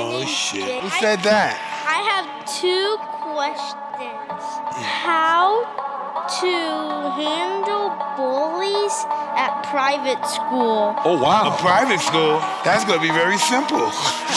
My Oh name's shit. Jay. Who I- said that? I have two questions. How to handle bullies at private school? Oh wow! A private school. That's gonna be very simple.